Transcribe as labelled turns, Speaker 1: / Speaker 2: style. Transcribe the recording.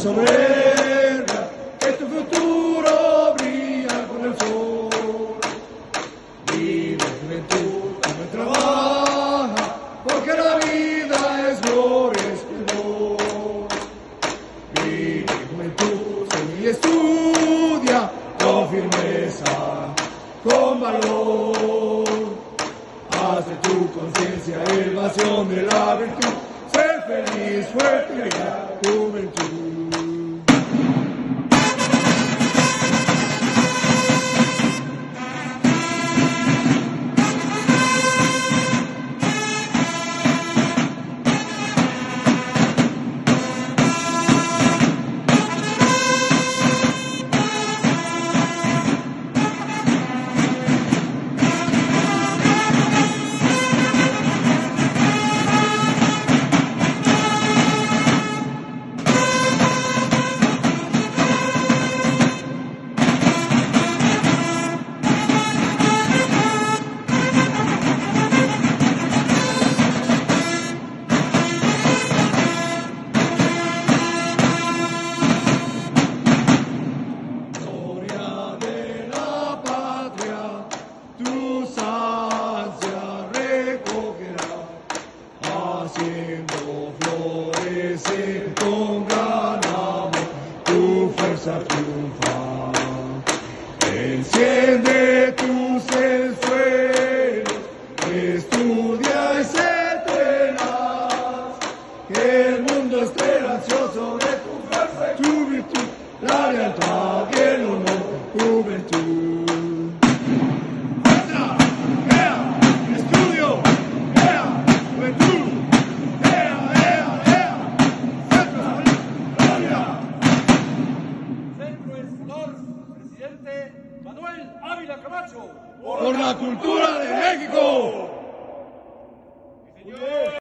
Speaker 1: soberbia, que tu futuro brilla con el sol. Vive juventud, come trabaja, porque la vida es gloria, es esplendor. Vive juventud, y estudia con firmeza, con valor. Haz de tu conciencia elevación de la virtud. Sé feliz, fuerte y el mundo esté ansioso de tu fuerza y tu virtud, la lealtad
Speaker 2: presidente Manuel Ávila Camacho.
Speaker 1: Por, la cultura de México.